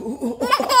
Oh.